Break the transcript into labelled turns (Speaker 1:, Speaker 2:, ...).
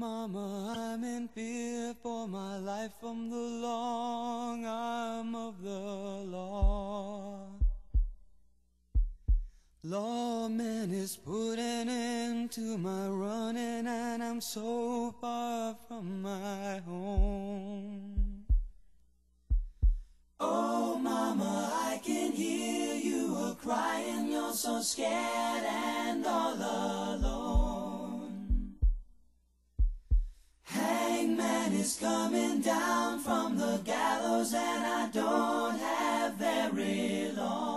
Speaker 1: mama, I'm in fear for my life from the long arm of the law. Lawman is putting into my running, and I'm so far from my home. Oh, mama, I can hear you a crying. You're so scared and all alone. is coming down from the gallows and I don't have very long.